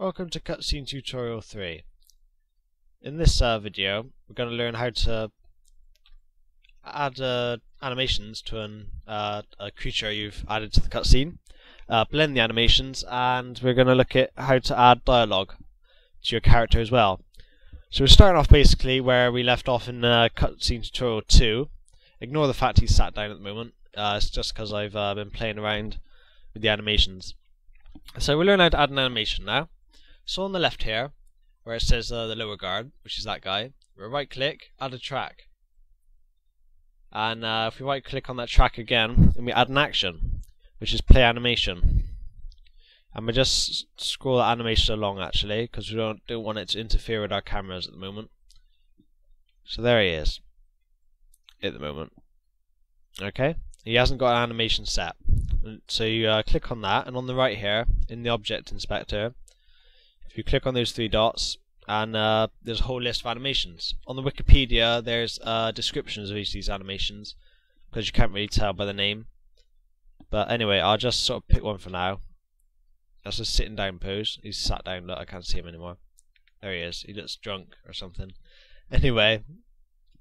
Welcome to Cutscene Tutorial 3. In this uh, video, we're going to learn how to add uh, animations to an, uh, a creature you've added to the cutscene, uh, blend the animations, and we're going to look at how to add dialogue to your character as well. So we're starting off basically where we left off in uh, Cutscene Tutorial 2. Ignore the fact he's sat down at the moment, uh, it's just because I've been playing around with the animations. So we'll learn how to add an animation now. So on the left here, where it says uh, the lower guard, which is that guy, we'll right click, add a track. And uh, if we right click on that track again, then we add an action, which is play animation. And we just scroll the animation along actually, because we don't, don't want it to interfere with our cameras at the moment. So there he is, at the moment. Okay, he hasn't got an animation set. So you uh, click on that, and on the right here, in the object inspector, if you click on those three dots, and uh, there's a whole list of animations. On the Wikipedia, there's uh, descriptions of each of these animations, because you can't really tell by the name. But anyway, I'll just sort of pick one for now. That's a sitting down pose. He's sat down, look, I can't see him anymore. There he is. He looks drunk or something. Anyway,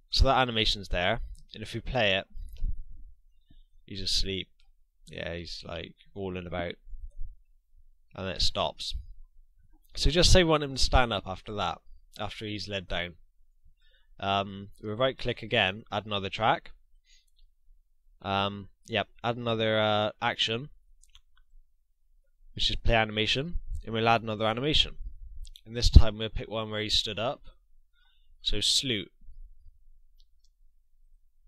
so that animation's there, and if we play it, he's asleep. Yeah, he's like rolling about. And then it stops. So just say we want him to stand up after that, after he's led down. Um, we right click again, add another track. Um, yep, add another uh, action, which is play animation, and we'll add another animation. And this time we'll pick one where he stood up. So salute.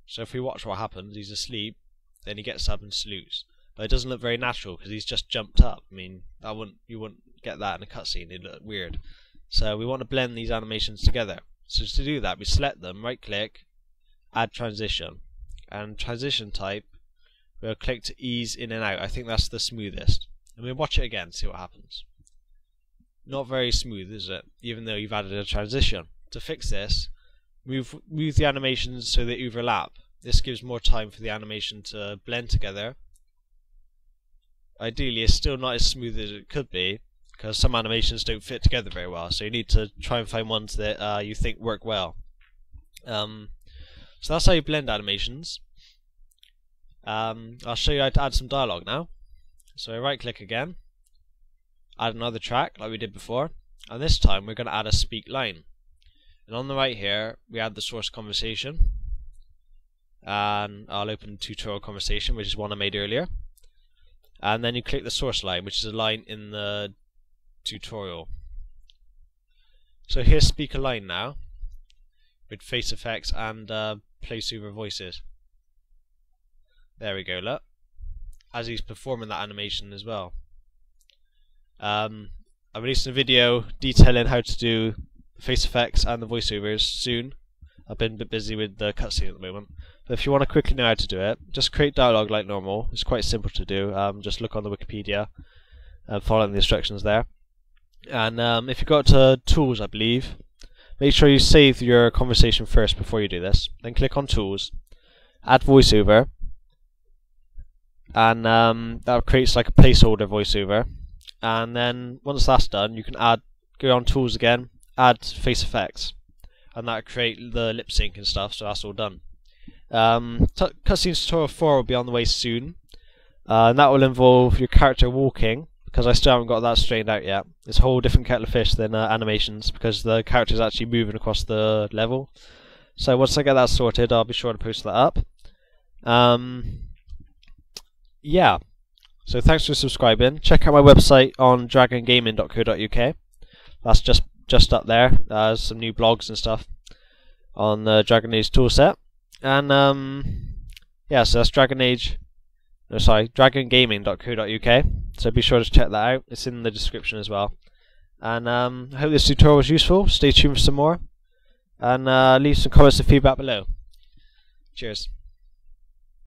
So if we watch what happens, he's asleep, then he gets up and salutes. But it doesn't look very natural because he's just jumped up. I mean, that wouldn't you wouldn't get that in a cutscene. It'd look weird. So we want to blend these animations together. So to do that, we select them, right click, add transition, and transition type. We'll click to ease in and out. I think that's the smoothest. And we'll watch it again, see what happens. Not very smooth, is it? Even though you've added a transition. To fix this, move move the animations so they overlap. This gives more time for the animation to blend together. Ideally, it's still not as smooth as it could be, because some animations don't fit together very well. So you need to try and find ones that uh, you think work well. Um, so that's how you blend animations. Um, I'll show you how to add some dialogue now. So I right click again, add another track like we did before, and this time we're going to add a speak line. And on the right here, we add the source conversation. And I'll open tutorial conversation, which is one I made earlier. And then you click the source line, which is a line in the tutorial. So here's Speaker line now, with face effects and uh, over voices. There we go, look. As he's performing that animation as well. Um, I'm releasing a video detailing how to do face effects and the voiceovers soon. I've been a bit busy with the cutscene at the moment. But if you want to quickly know how to do it, just create dialogue like normal. It's quite simple to do. Um, just look on the Wikipedia and follow the instructions there. And um, if you go to Tools, I believe, make sure you save your conversation first before you do this. Then click on Tools, add voiceover, and um, that creates like a placeholder voiceover. And then once that's done, you can add go on Tools again, add face effects, and that create the lip sync and stuff. So that's all done. Um, cutscene tutorial 4 will be on the way soon, uh, and that will involve your character walking because I still haven't got that straightened out yet. It's a whole different kettle of fish than uh, animations because the character is actually moving across the level. So once I get that sorted, I'll be sure to post that up. Um, yeah. So thanks for subscribing. Check out my website on dragongaming.co.uk. That's just just up there. There's some new blogs and stuff on the Dragon Age toolset. And um, yeah, so that's Dragon Age. Sorry, dragongaming.co.uk. So be sure to check that out. It's in the description as well. And um, I hope this tutorial was useful. Stay tuned for some more. And uh, leave some comments and feedback below. Cheers.